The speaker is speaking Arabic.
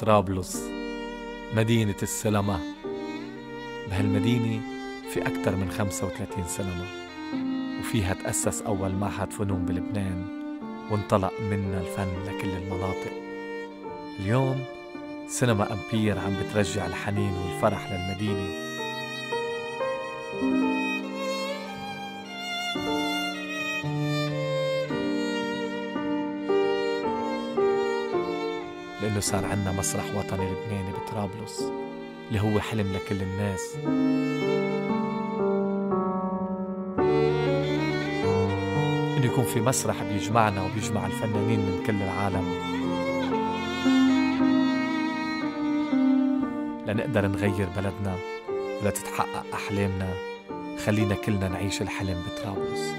طرابلس مدينة السينما بهالمدينة في أكثر من 35 سينما وفيها تأسس أول معهد فنون بلبنان وانطلق منا الفن لكل المناطق. اليوم سينما أمبير عم بترجع الحنين والفرح للمدينة. لأنه صار عنا مسرح وطني لبناني بطرابلس اللي هو حلم لكل الناس. إنه يكون في مسرح بيجمعنا وبيجمع الفنانين من كل العالم. لنقدر نغير بلدنا ولتتحقق أحلامنا. خلينا كلنا نعيش الحلم بطرابلس.